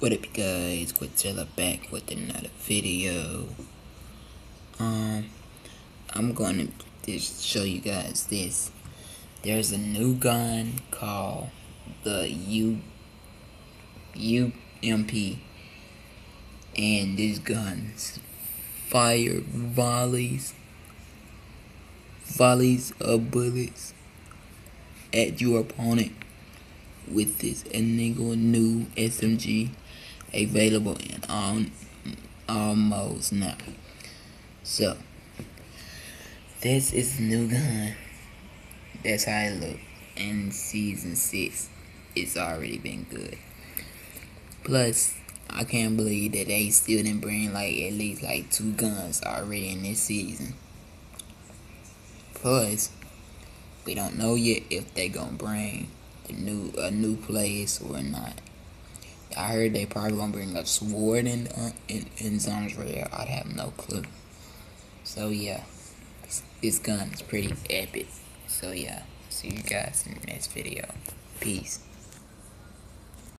What up guys, Quintella back with another video. Um, I'm gonna just show you guys this. There's a new gun called the U UMP and this gun's fire volleys volleys of bullets at your opponent with this illegal new SMG available in all, all modes now. So, this is new gun. That's how it look. In season 6, it's already been good. Plus, I can't believe that they still didn't bring like at least like two guns already in this season. Plus, we don't know yet if they gonna bring a new a new place or not. I heard they probably gonna bring a sword in uh, in, in where I'd have no clue. So yeah, this, this gun is pretty epic. So yeah, see you guys in the next video. Peace.